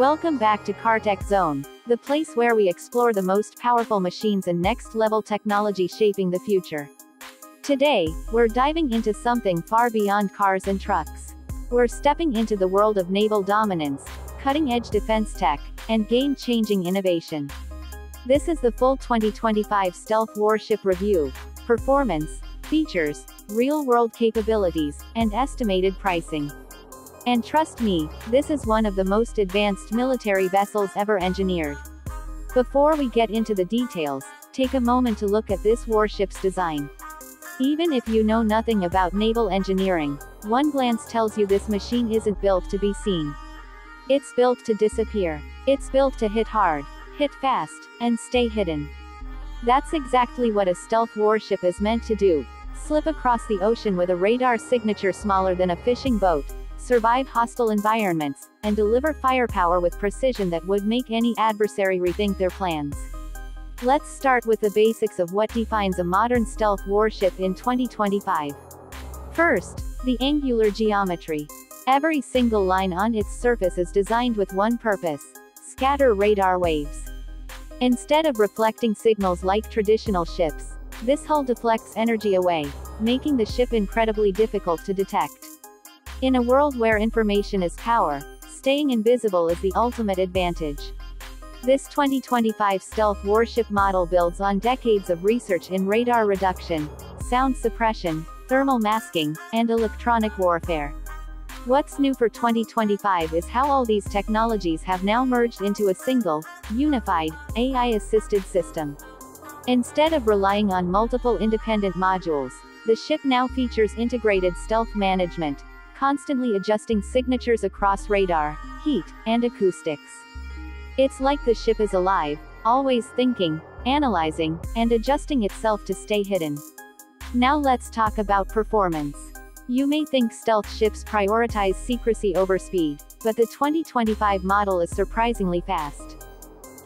Welcome back to CarTech Zone, the place where we explore the most powerful machines and next level technology shaping the future. Today, we're diving into something far beyond cars and trucks. We're stepping into the world of naval dominance, cutting edge defense tech, and game changing innovation. This is the full 2025 Stealth Warship Review performance, features, real world capabilities, and estimated pricing. And trust me, this is one of the most advanced military vessels ever engineered. Before we get into the details, take a moment to look at this warship's design. Even if you know nothing about naval engineering, one glance tells you this machine isn't built to be seen. It's built to disappear. It's built to hit hard, hit fast, and stay hidden. That's exactly what a stealth warship is meant to do. Slip across the ocean with a radar signature smaller than a fishing boat, survive hostile environments, and deliver firepower with precision that would make any adversary rethink their plans. Let's start with the basics of what defines a modern stealth warship in 2025. First, the angular geometry. Every single line on its surface is designed with one purpose scatter radar waves. Instead of reflecting signals like traditional ships, this hull deflects energy away, making the ship incredibly difficult to detect. In a world where information is power, staying invisible is the ultimate advantage. This 2025 stealth warship model builds on decades of research in radar reduction, sound suppression, thermal masking, and electronic warfare. What's new for 2025 is how all these technologies have now merged into a single, unified, AI-assisted system. Instead of relying on multiple independent modules, the ship now features integrated stealth management, constantly adjusting signatures across radar, heat, and acoustics. It's like the ship is alive, always thinking, analyzing, and adjusting itself to stay hidden. Now let's talk about performance. You may think stealth ships prioritize secrecy over speed, but the 2025 model is surprisingly fast.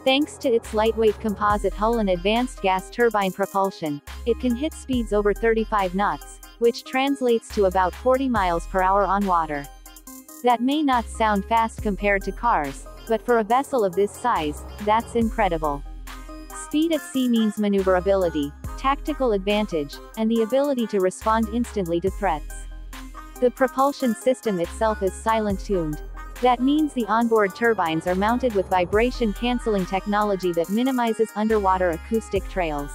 Thanks to its lightweight composite hull and advanced gas turbine propulsion, it can hit speeds over 35 knots, which translates to about 40 miles per hour on water. That may not sound fast compared to cars, but for a vessel of this size, that's incredible. Speed at sea means maneuverability, tactical advantage, and the ability to respond instantly to threats. The propulsion system itself is silent tuned. That means the onboard turbines are mounted with vibration canceling technology that minimizes underwater acoustic trails.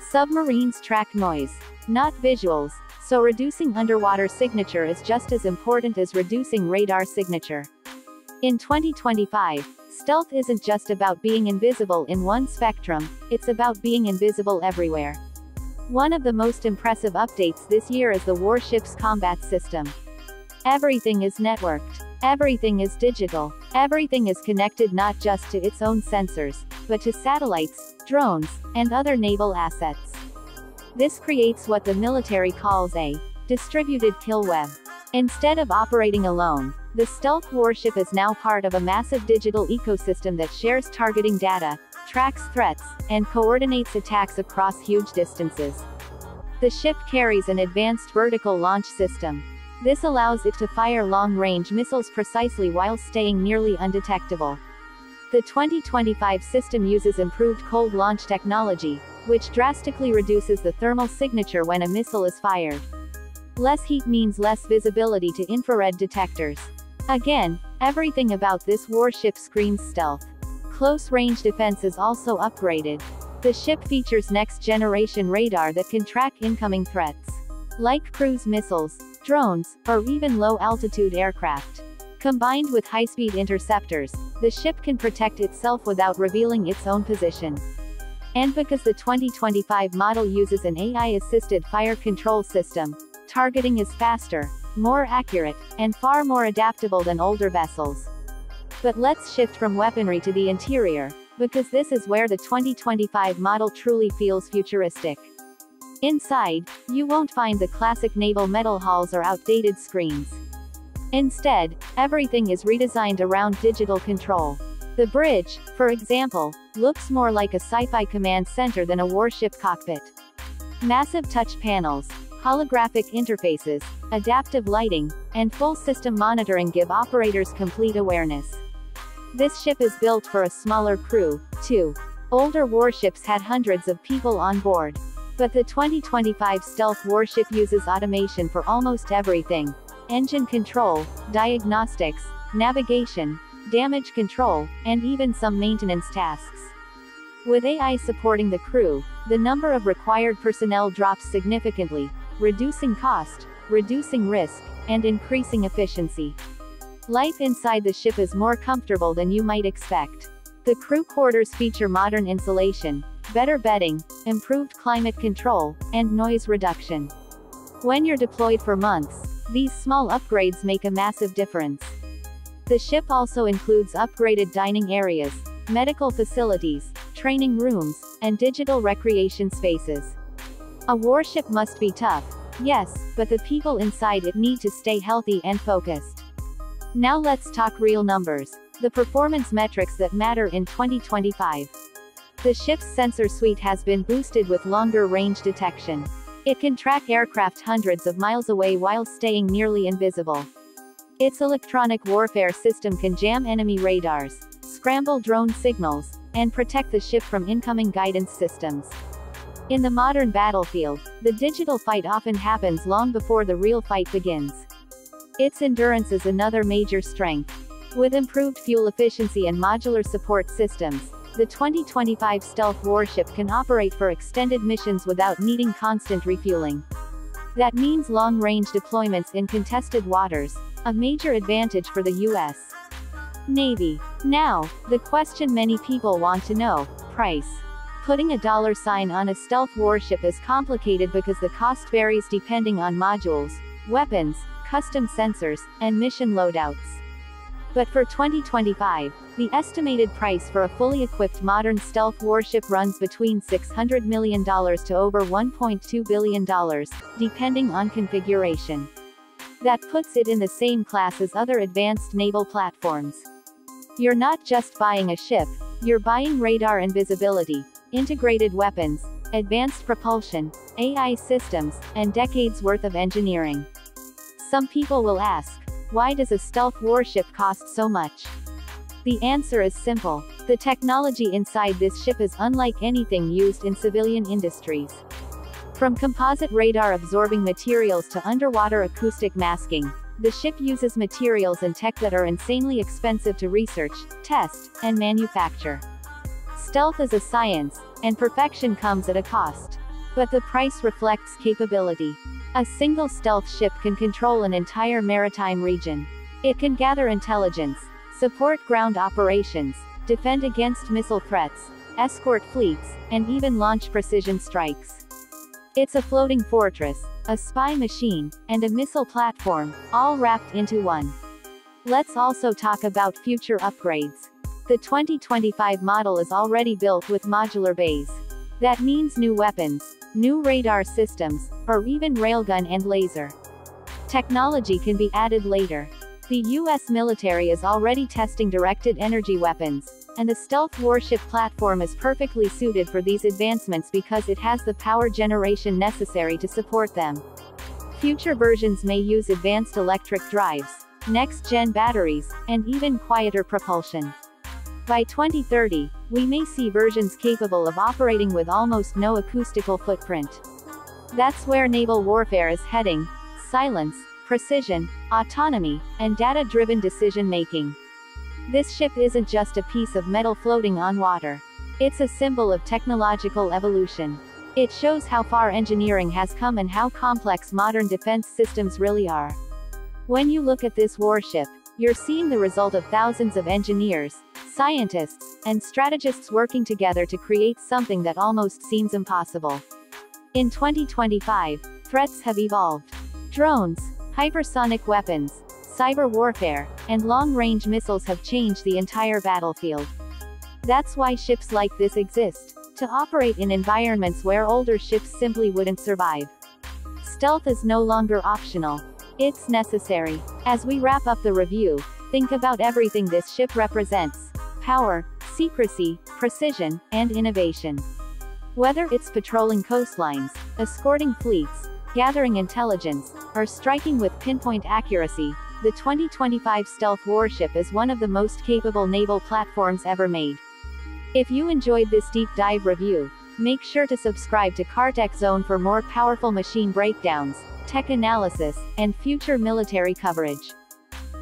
Submarines track noise, not visuals, so reducing underwater signature is just as important as reducing radar signature. In 2025, stealth isn't just about being invisible in one spectrum, it's about being invisible everywhere. One of the most impressive updates this year is the warship's combat system. Everything is networked. Everything is digital. Everything is connected not just to its own sensors, but to satellites, drones, and other naval assets. This creates what the military calls a distributed kill web. Instead of operating alone, the stealth warship is now part of a massive digital ecosystem that shares targeting data, tracks threats, and coordinates attacks across huge distances. The ship carries an advanced vertical launch system. This allows it to fire long-range missiles precisely while staying nearly undetectable. The 2025 system uses improved cold launch technology, which drastically reduces the thermal signature when a missile is fired. Less heat means less visibility to infrared detectors. Again, everything about this warship screams stealth. Close-range defense is also upgraded. The ship features next-generation radar that can track incoming threats. Like cruise missiles, drones, or even low-altitude aircraft. Combined with high-speed interceptors, the ship can protect itself without revealing its own position. And because the 2025 model uses an AI-assisted fire control system, targeting is faster, more accurate, and far more adaptable than older vessels. But let's shift from weaponry to the interior, because this is where the 2025 model truly feels futuristic. Inside, you won't find the classic naval metal hulls or outdated screens. Instead, everything is redesigned around digital control. The bridge, for example, looks more like a sci-fi command center than a warship cockpit. Massive touch panels, holographic interfaces, adaptive lighting, and full system monitoring give operators complete awareness. This ship is built for a smaller crew, too. Older warships had hundreds of people on board. But the 2025 stealth warship uses automation for almost everything. Engine control, diagnostics, navigation, damage control, and even some maintenance tasks. With AI supporting the crew, the number of required personnel drops significantly, reducing cost, reducing risk, and increasing efficiency. Life inside the ship is more comfortable than you might expect. The crew quarters feature modern insulation, better bedding, improved climate control, and noise reduction. When you're deployed for months, these small upgrades make a massive difference. The ship also includes upgraded dining areas, medical facilities, training rooms, and digital recreation spaces. A warship must be tough, yes, but the people inside it need to stay healthy and focused. Now let's talk real numbers, the performance metrics that matter in 2025. The ship's sensor suite has been boosted with longer range detection. It can track aircraft hundreds of miles away while staying nearly invisible. Its electronic warfare system can jam enemy radars, scramble drone signals, and protect the ship from incoming guidance systems. In the modern battlefield, the digital fight often happens long before the real fight begins. Its endurance is another major strength. With improved fuel efficiency and modular support systems, the 2025 stealth warship can operate for extended missions without needing constant refueling. That means long-range deployments in contested waters, a major advantage for the U.S. Navy. Now, the question many people want to know, price. Putting a dollar sign on a stealth warship is complicated because the cost varies depending on modules, weapons, custom sensors, and mission loadouts. But for 2025, the estimated price for a fully equipped modern stealth warship runs between $600 million to over $1.2 billion, depending on configuration. That puts it in the same class as other advanced naval platforms. You're not just buying a ship, you're buying radar and visibility, integrated weapons, advanced propulsion, AI systems, and decades worth of engineering. Some people will ask, why does a stealth warship cost so much? The answer is simple. The technology inside this ship is unlike anything used in civilian industries. From composite radar-absorbing materials to underwater acoustic masking, the ship uses materials and tech that are insanely expensive to research, test, and manufacture. Stealth is a science, and perfection comes at a cost. But the price reflects capability. A single stealth ship can control an entire maritime region. It can gather intelligence, support ground operations, defend against missile threats, escort fleets, and even launch precision strikes. It's a floating fortress, a spy machine, and a missile platform, all wrapped into one. Let's also talk about future upgrades. The 2025 model is already built with modular bays. That means new weapons, new radar systems, or even railgun and laser. Technology can be added later. The US military is already testing directed energy weapons, and the stealth warship platform is perfectly suited for these advancements because it has the power generation necessary to support them. Future versions may use advanced electric drives, next-gen batteries, and even quieter propulsion. By 2030, we may see versions capable of operating with almost no acoustical footprint. That's where naval warfare is heading, silence, precision, autonomy, and data-driven decision-making. This ship isn't just a piece of metal floating on water. It's a symbol of technological evolution. It shows how far engineering has come and how complex modern defense systems really are. When you look at this warship, you're seeing the result of thousands of engineers, scientists, and strategists working together to create something that almost seems impossible. In 2025, threats have evolved. Drones, hypersonic weapons, cyber warfare, and long-range missiles have changed the entire battlefield. That's why ships like this exist, to operate in environments where older ships simply wouldn't survive. Stealth is no longer optional. It's necessary. As we wrap up the review, think about everything this ship represents. Power, secrecy, precision, and innovation. Whether it's patrolling coastlines, escorting fleets, gathering intelligence, or striking with pinpoint accuracy, the 2025 stealth warship is one of the most capable naval platforms ever made. If you enjoyed this deep dive review, make sure to subscribe to CarTech Zone for more powerful machine breakdowns, tech analysis, and future military coverage.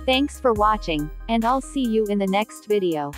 Thanks for watching, and I'll see you in the next video.